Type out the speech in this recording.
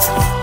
Beats.